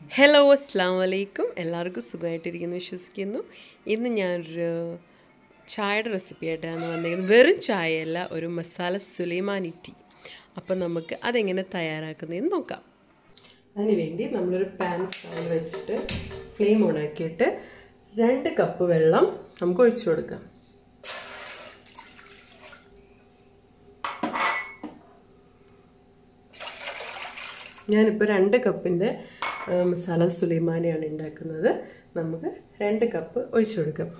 Hello അസ്സാം വലൈക്കും എല്ലാവർക്കും സുഖമായിട്ടിരിക്കുന്നു വിശ്വസിക്കുന്നു. ഇന്ന് ഞാനൊരു ചായയുടെ റെസിപ്പി ആയിട്ടാണ് വന്നിരിക്കുന്നത്. വെറും ചായയല്ല ഒരു മസാല സുലൈമാനി ടീ. അപ്പം നമുക്ക് അതെങ്ങനെ തയ്യാറാക്കുന്നതെന്ന് നോക്കാം. അതിനുവേണ്ടി നമ്മളൊരു പാൻ സ്റ്റൗ വെച്ചിട്ട് ഫ്ലെയിം ഓണാക്കിയിട്ട് രണ്ട് കപ്പ് വെള്ളം നമുക്ക് ഒഴിച്ചു കൊടുക്കാം. ഞാനിപ്പോൾ രണ്ട് കപ്പിന്റെ മസാല സുലൈമാനിയാണ് ഉണ്ടാക്കുന്നത്. നമുക്ക് രണ്ട് കപ്പ് ഒഴിച്ചു കൊടുക്കാം.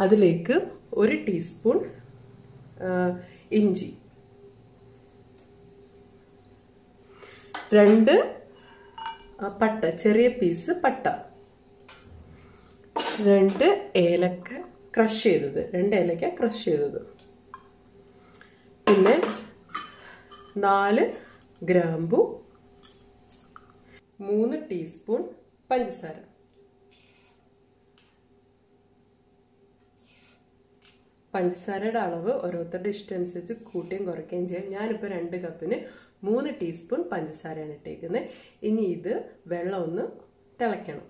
അതിലേക്ക് ഒരു ടീസ്പൂൺ ഇഞ്ചി. രണ്ട് പട്ട ചെറിയ പീസ് പട്ട. രണ്ട് ഏലക്ക ക്രഷ് ചെയ്തത്. രണ്ട് ഏലക്ക ക്രഷ് ചെയ്തത്. പിന്നെ നാല് ഗ്രാമ്പു മൂന്ന് ടീസ്പൂൺ പഞ്ചസാര. പഞ്ചസാരയുടെ അളവ് ഓരോരുത്തരുടെ ഇഷ്ടം അനുസരിച്ച് കൂട്ടുകയും കുറയ്ക്കുകയും ചെയ്യാം. ഞാനിപ്പോൾ രണ്ട് കപ്പിന് മൂന്ന് ടീസ്പൂൺ പഞ്ചസാരയാണ് ഇട്ടേക്കുന്നത് ഇനി ഇത് വെള്ളം ഒന്ന് തിളയ്ക്കണം.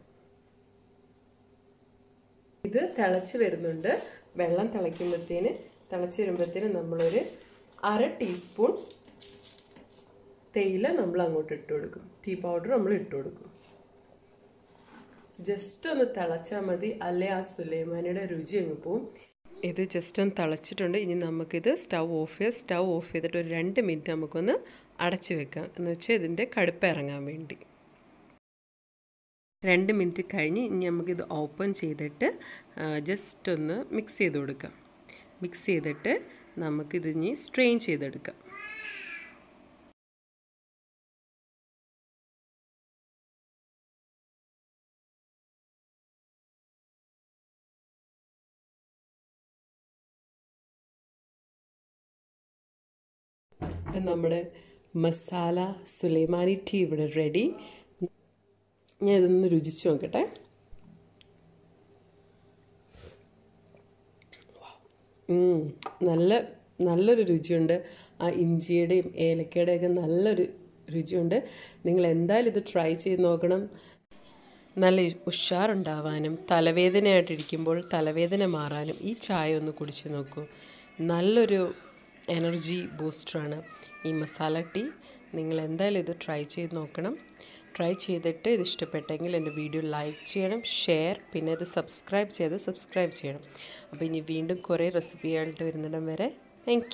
ഇത് തിളച്ച് വരുന്നുണ്ട്. വെള്ളം തിളയ്ക്കുമ്പോഴത്തേന് തിളച്ച് വരുമ്പോഴത്തേന് നമ്മളൊരു അര ടീസ്പൂൺ തേയില നമ്മൾ അങ്ങോട്ട് ഇട്ട് കൊടുക്കും. ടീ പൗഡർ നമ്മൾ ഇട്ട് കൊടുക്കും. ജസ്റ്റ് ഒന്ന് തിളച്ചാൽ മതി. അല്ലെ ആ സുലൈമാനിയുടെ രുചി അങ്ങ് പോവും. ഇത് ജസ്റ്റ് ഒന്ന് തിളച്ചിട്ടുണ്ട്. ഇനി നമുക്കിത് സ്റ്റൗ ഓഫ് ചെയ്യാം. സ്റ്റൗ ഓഫ് ചെയ്തിട്ട് ഒരു രണ്ട് മിനിറ്റ് നമുക്കൊന്ന് അടച്ചു വെക്കാം. എന്ന് വെച്ചാൽ ഇതിന്റെ കടുപ്പ് ഇറങ്ങാൻ വേണ്ടി. രണ്ട് മിനിറ്റ് കഴിഞ്ഞ് ഇനി നമുക്കിത് ഓപ്പൺ ചെയ്തിട്ട് ജസ്റ്റ് ഒന്ന് മിക്സ് ചെയ്ത് കൊടുക്കാം. മിക്സ് ചെയ്തിട്ട് നമുക്കിത് ഇനി സ്ട്രെയിൻ ചെയ്തെടുക്കാം. നമ്മുടെ മസാല സുലൈമാനി ടീ ഇവിടെ റെഡി ഞാൻ ഇതൊന്ന് രുചിച്ച് നോക്കട്ടെ. നല്ല നല്ലൊരു രുചിയുണ്ട്. ആ ഇഞ്ചിയുടെയും ഏലക്കയുടെയൊക്കെ നല്ലൊരു രുചിയുണ്ട്. നിങ്ങൾ എന്തായാലും ഇത് ട്രൈ ചെയ്ത് നോക്കണം. നല്ല ഉഷാറുണ്ടാവാനും തലവേദനയായിട്ടിരിക്കുമ്പോൾ തലവേദന മാറാനും ഈ ചായ ഒന്ന് കുടിച്ച് നോക്കൂ. നല്ലൊരു എനർജി ബൂസ്റ്ററാണ്. ഈ മസാല ടീ നിങ്ങൾ എന്തായാലും ഇത് ട്രൈ ചെയ്ത് നോക്കണം. ട്രൈ ചെയ്തിട്ട് ഇത് ഇഷ്ടപ്പെട്ടെങ്കിൽ എന്റെ വീഡിയോ ലൈക്ക് ചെയ്യണം ഷെയർ പിന്നെ ഇത് സബ്സ്ക്രൈബ് ചെയ്ത് സബ്സ്ക്രൈബ് ചെയ്യണം. അപ്പോൾ ഇനി വീണ്ടും കുറേ റെസിപ്പിയായിട്ട് വരുന്നിടം വരെ. താങ്ക്